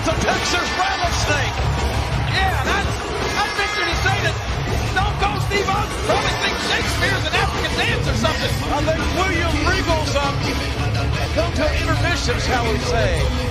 It's a Texas rattlesnake. Yeah, that's, I pictured he saying "Don't go, Steve Austin probably thinks Shakespeare's an African dance or something. I think William Regal's up. come to intermissions, shall we say.